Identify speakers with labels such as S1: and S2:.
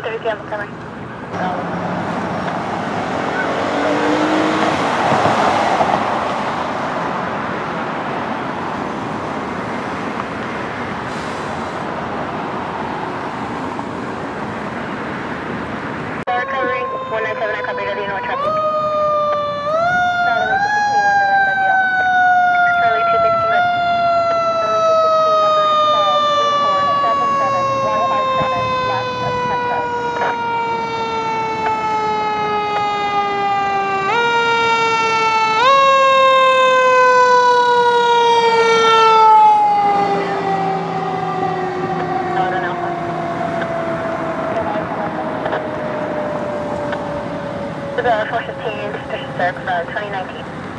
S1: 30 Montgomery. Isabella 415, suspicious search, uh, 2019. Copy.